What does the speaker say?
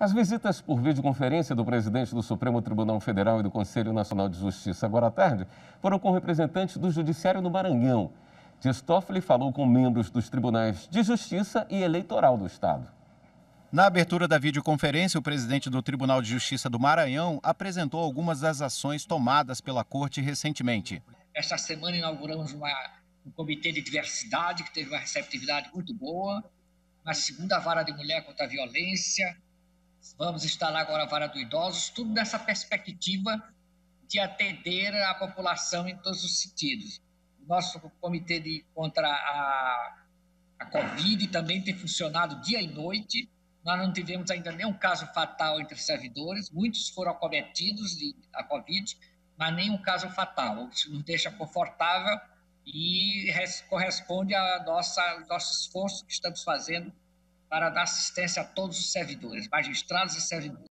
As visitas por videoconferência do presidente do Supremo Tribunal Federal e do Conselho Nacional de Justiça agora à tarde foram com representantes do Judiciário no Maranhão. Dias Toffoli falou com membros dos tribunais de Justiça e Eleitoral do Estado. Na abertura da videoconferência, o presidente do Tribunal de Justiça do Maranhão apresentou algumas das ações tomadas pela corte recentemente. Esta semana inauguramos uma, um comitê de diversidade que teve uma receptividade muito boa, uma segunda vara de mulher contra a violência, Vamos instalar agora a vara do idosos, tudo nessa perspectiva de atender a população em todos os sentidos. Nosso comitê de, contra a, a Covid também tem funcionado dia e noite. Nós não tivemos ainda nenhum caso fatal entre servidores, muitos foram acometidos de a Covid, mas nenhum caso fatal. Isso nos deixa confortável e corresponde ao nosso esforço que estamos fazendo para dar assistência a todos os servidores, magistrados e servidores.